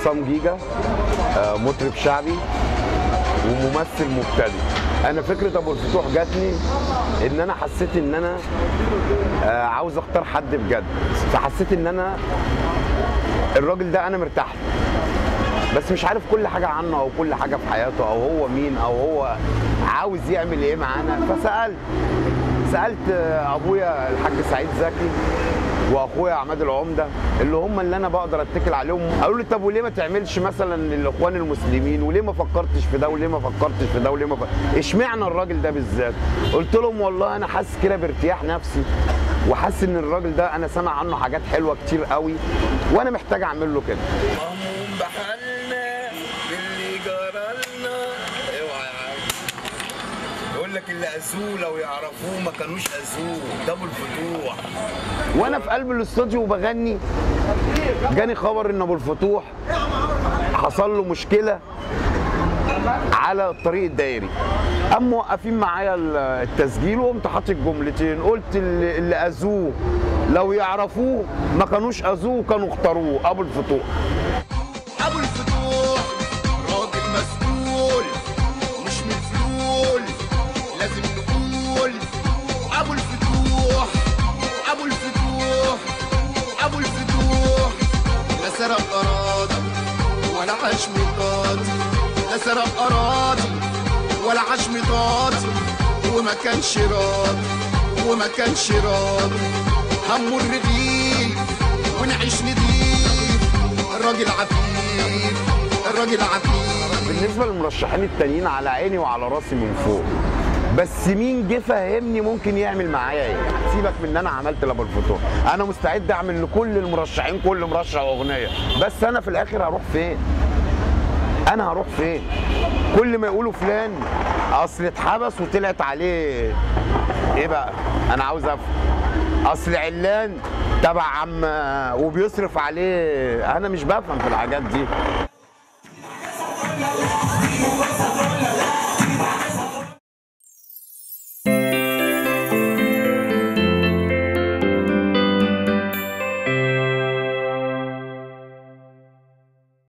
عصام جيجا آه، مطرب شعبي وممثل مبتدئ. أنا فكرة أبو الفتوح جاتني إن أنا حسيت إن أنا آه، عاوز أختار حد بجد. فحسيت إن أنا الراجل ده أنا مرتاح له. بس مش عارف كل حاجة عنه أو كل حاجة في حياته أو هو مين أو هو عاوز يعمل إيه معانا. فسألت سألت أبويا الحاج سعيد زكي واخويا عماد العمدة اللي هم اللي أنا بقدر أتكل عليهم. قالوا لي طب وليه ما تعملش مثلا للإخوان المسلمين؟ وليه ما فكرتش في ده؟ وليه ما فكرتش في ده؟ وليه ما. اشمعنى الراجل ده بالذات؟ قلت لهم والله أنا حاسس كده بارتياح نفسي وحاسس إن الراجل ده أنا سامع عنه حاجات حلوة كتير قوي وأنا محتاج أعمل له كده. اللي اذوه لو يعرفوه ما كانوش اذوه ده ابو الفتوح. وأنا في قلب الاستوديو وبغني جاني خبر إن أبو الفتوح حصل له مشكلة على الطريق الدائري قام موقفين معايا ال- التسجيل وقمت حاطط جملتين قلت اللي اذوه لو يعرفوه ما كانوش اذوه كانوا اختاروه. أبو الفتوح. أبو الفتوح. عاش ميقاتي لا سرق أراضي ولا عاش ميقاتي وما كانش راضي وما كانش راضي. همه الرغيف ونعيش نضيف. الراجل عفيف الراجل عفيف. بالنسبة للمرشحين التانيين على عيني وعلى راسي من فوق بس مين جه فهمني ممكن يعمل معايا إيه؟ سيبك من إن أنا عملت لابو الفتوح أنا مستعد أعمل لكل المرشحين كل مرشح أغنية. بس أنا في الآخر هروح فين؟ أنا هروح فين؟ كل ما يقولوا فلان اصل اتحبس وطلعت عليه. إيه بقى؟ أنا عاوز افهم اصل علان تبع عم وبيصرف عليه. أنا مش بفهم في الحاجات دي.